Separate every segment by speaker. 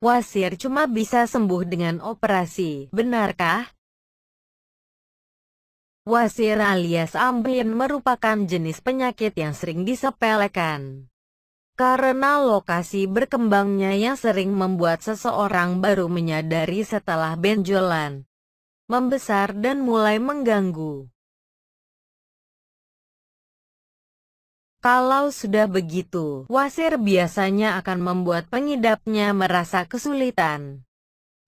Speaker 1: Wasir cuma bisa sembuh dengan operasi, benarkah? Wasir alias ambien merupakan jenis penyakit yang sering disepelekan. Karena lokasi berkembangnya yang sering membuat seseorang baru menyadari setelah benjolan, membesar dan mulai mengganggu. Kalau sudah begitu, wasir biasanya akan membuat pengidapnya merasa kesulitan.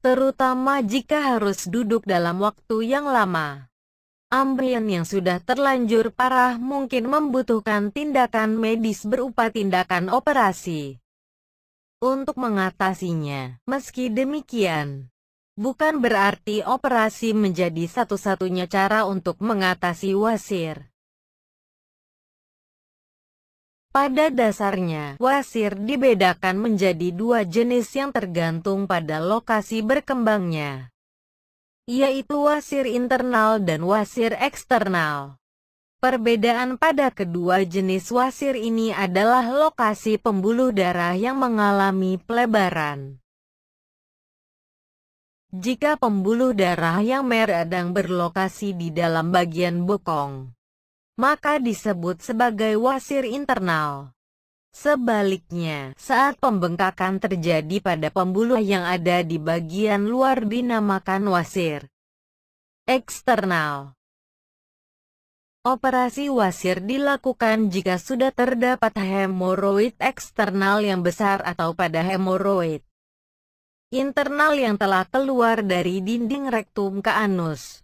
Speaker 1: Terutama jika harus duduk dalam waktu yang lama. Ambien yang sudah terlanjur parah mungkin membutuhkan tindakan medis berupa tindakan operasi. Untuk mengatasinya, meski demikian, bukan berarti operasi menjadi satu-satunya cara untuk mengatasi wasir. Pada dasarnya, wasir dibedakan menjadi dua jenis yang tergantung pada lokasi berkembangnya, yaitu wasir internal dan wasir eksternal. Perbedaan pada kedua jenis wasir ini adalah lokasi pembuluh darah yang mengalami pelebaran. Jika pembuluh darah yang meradang berlokasi di dalam bagian bokong, maka disebut sebagai wasir internal. Sebaliknya, saat pembengkakan terjadi pada pembuluh yang ada di bagian luar dinamakan wasir eksternal. Operasi wasir dilakukan jika sudah terdapat hemoroid eksternal yang besar atau pada hemoroid internal yang telah keluar dari dinding rektum ke anus.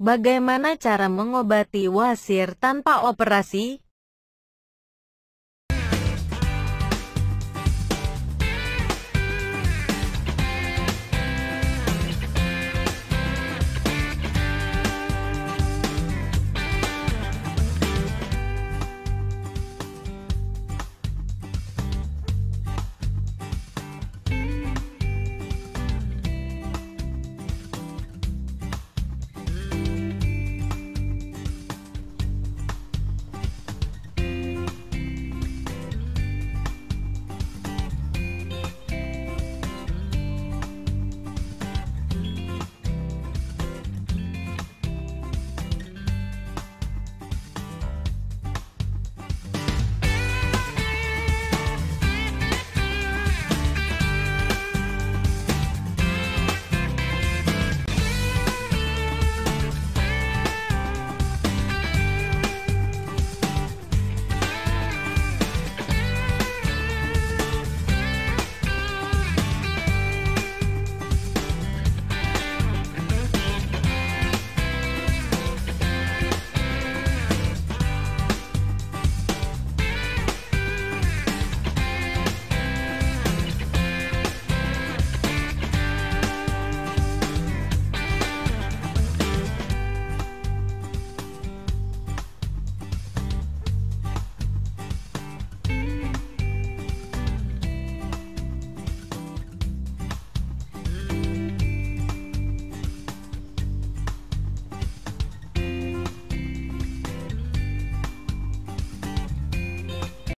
Speaker 1: Bagaimana cara mengobati wasir tanpa operasi?